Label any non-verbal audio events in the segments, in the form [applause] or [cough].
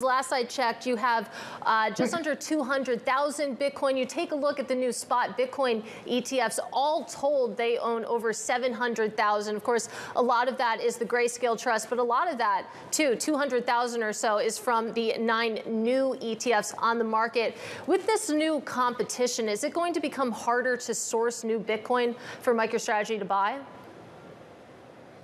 Last I checked, you have uh, just under 200,000 Bitcoin. You take a look at the new spot Bitcoin ETFs. All told, they own over 700,000. Of course, a lot of that is the Grayscale Trust, but a lot of that, too, 200,000 or so, is from the nine new ETFs on the market. With this new competition, is it going to become harder to source new Bitcoin for MicroStrategy to buy?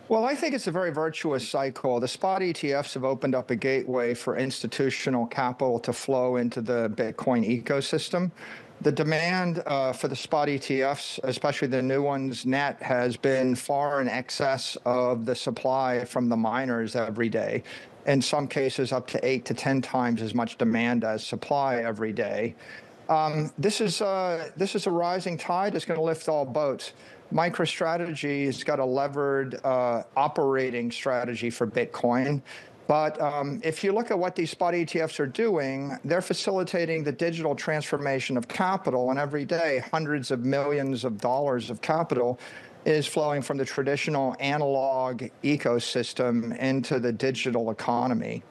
Well, I think it's a very virtuous cycle. The spot ETFs have opened up a gateway for institutional capital to flow into the Bitcoin ecosystem. The demand uh, for the spot ETFs, especially the new ones, net, has been far in excess of the supply from the miners every day. In some cases, up to eight to 10 times as much demand as supply every day. Um, this is uh, this is a rising tide. It's going to lift all boats. MicroStrategy has got a levered uh, operating strategy for Bitcoin. But um, if you look at what these spot ETFs are doing, they're facilitating the digital transformation of capital. And every day, hundreds of millions of dollars of capital is flowing from the traditional analog ecosystem into the digital economy.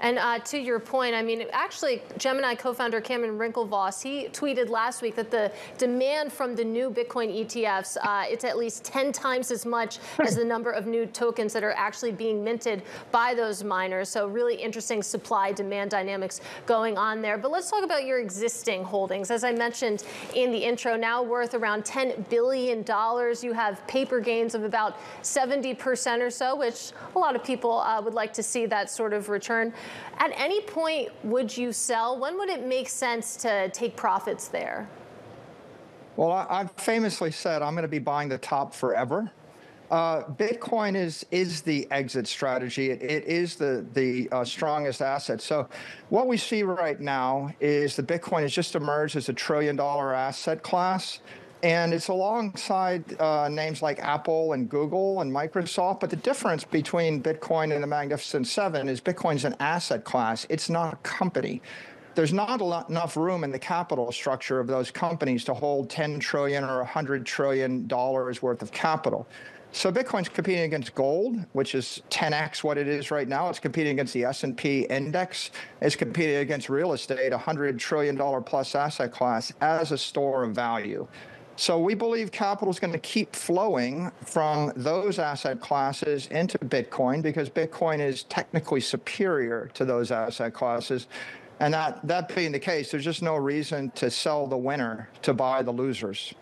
And uh, to your point, I mean, actually, Gemini co-founder Cameron Winklevoss, he tweeted last week that the demand from the new Bitcoin ETFs, uh, it's at least 10 times as much [laughs] as the number of new tokens that are actually being minted by those miners. So really interesting supply-demand dynamics going on there. But let's talk about your existing holdings. As I mentioned in the intro, now worth around $10 billion. You have paper gains of about 70% or so, which a lot of people uh, would like to see that sort of return. At any point, would you sell? When would it make sense to take profits there? Well, I, have famously said I'm going to be buying the top forever. Uh, Bitcoin is is the exit strategy. it, it is the the uh, strongest asset. So, what we see right now is the Bitcoin has just emerged as a trillion dollar asset class. And it's alongside uh, names like Apple and Google and Microsoft. But the difference between Bitcoin and the Magnificent Seven is Bitcoin's an asset class, it's not a company. There's not enough room in the capital structure of those companies to hold 10 trillion or 100 trillion dollars worth of capital. So Bitcoin's competing against gold, which is 10x what it is right now. It's competing against the S&P index. It's competing against real estate, a 100 trillion dollar plus asset class as a store of value. So we believe capital is going to keep flowing from those asset classes into Bitcoin because Bitcoin is technically superior to those asset classes. And that, that being the case, there's just no reason to sell the winner to buy the losers.